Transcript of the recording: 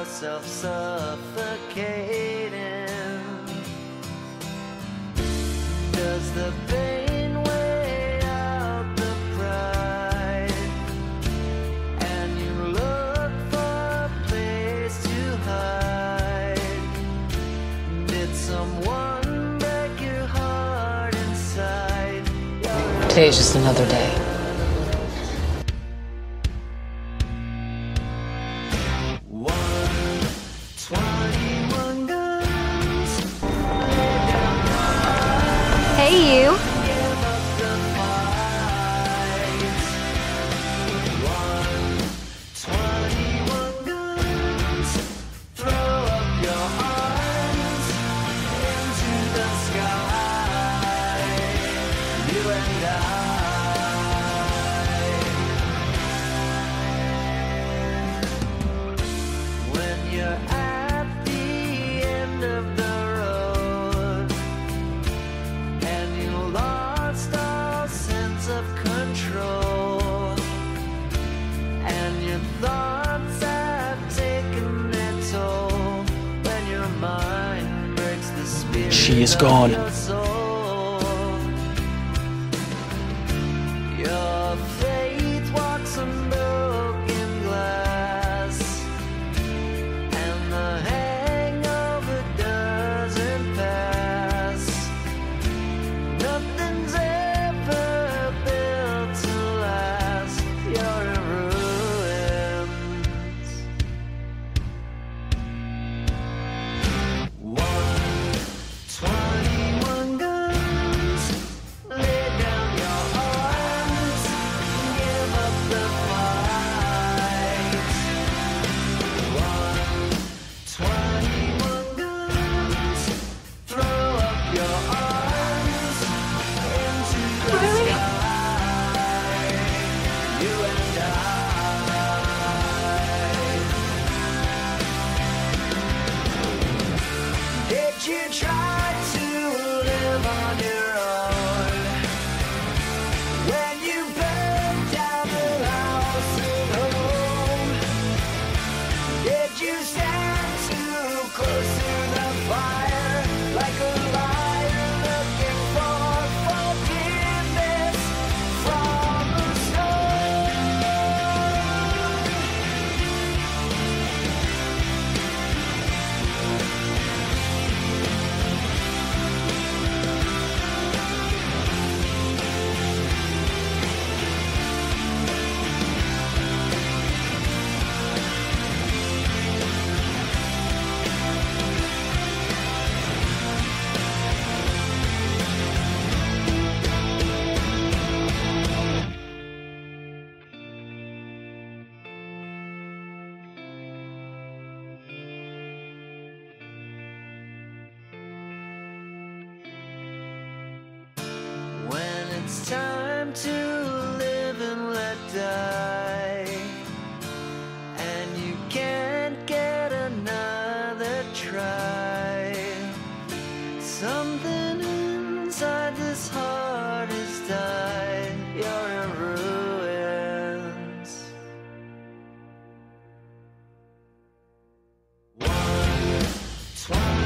yourself suffocating. Does the pain weigh out the pride? And you look for a place to hide. Did someone break your heart inside? Today's just another day. See you! she is gone. can try. to live and let die. And you can't get another try. Something inside this heart is died. You're in ruins. One, twice.